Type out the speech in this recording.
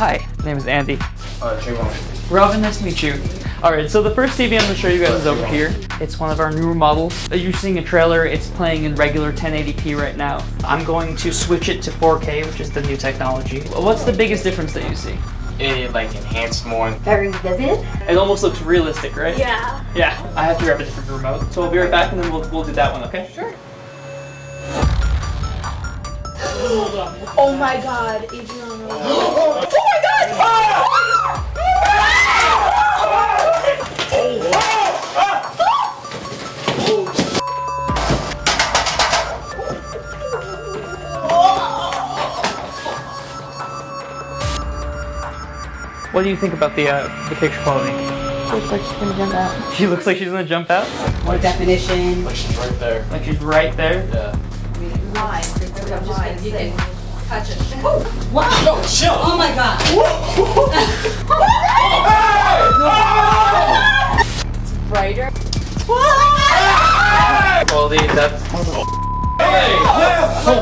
hi. My name is Andy. Uh, Trayvon. Robin, nice to meet you. Alright, so the first TV I'm going to show you guys is over here. It's one of our newer models. As You're seeing a trailer, it's playing in regular 1080p right now. I'm going to switch it to 4K, which is the new technology. What's the biggest difference that you see? It like enhanced more. Very vivid. It almost looks realistic, right? Yeah. Yeah, I have to grab a different remote. So we'll be right back and then we'll, we'll do that one, okay? Sure. Oh my god, Adriana. What do you think about the uh, the picture quality? She Looks like she's gonna jump out. She looks like she's gonna jump out. More definition. Like she's right there. Like she's right there. Yeah. I'm just gonna you can touch it. No, chill. Oh my god. Brighter. Quality, depth. Hey! Oh my god. Oh!